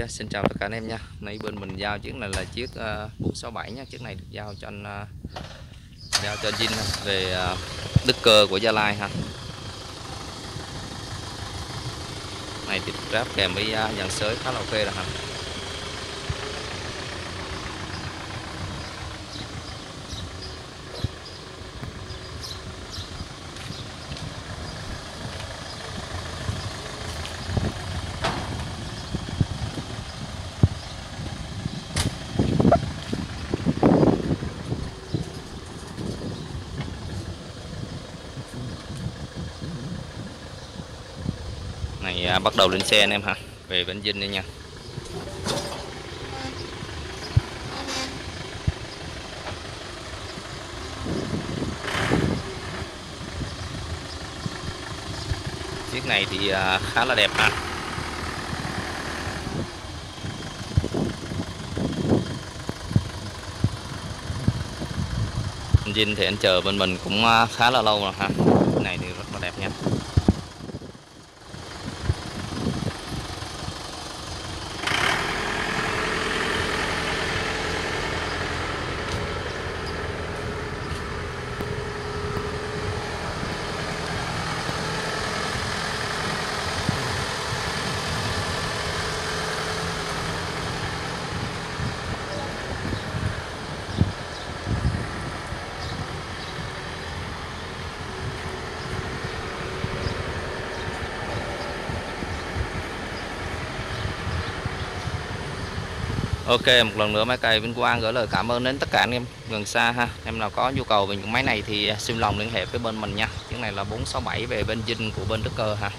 Dạ, xin chào tất cả anh em nha. Nay bên mình giao chiếc này là chiếc ờ, uh, 467 nha. Chiếc này được giao cho anh uh, Giao cho Jin về uh, Đức cơ của Gia Lai ha. Này thì ráp kèm với uh, dàn sới khá là ok rồi ha. Này à, bắt đầu lên xe anh em ha về Vĩnh Vinh đi nha. Chiếc này thì à, khá là đẹp ha. Anh Vinh thì anh chờ bên mình cũng à, khá là lâu rồi ha. Cái này thì rất là đẹp nha. Ok, một lần nữa máy cày Vinh Quang gửi lời cảm ơn đến tất cả anh em gần xa ha. Em nào có nhu cầu về những máy này thì xin lòng liên hệ với bên mình nha. Chiếc này là 467 về bên Vinh của bên Đức Cơ ha.